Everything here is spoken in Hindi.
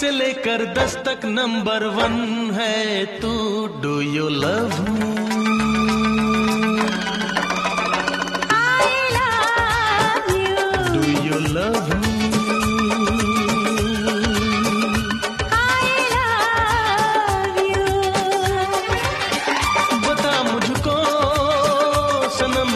से लेकर दस तक नंबर वन है तू do you love do you love बता मुझको सनम